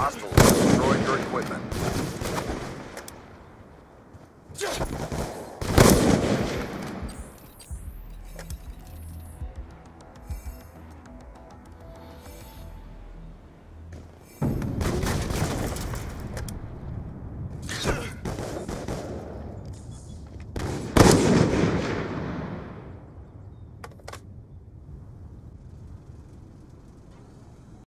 Hostiles destroyed your equipment.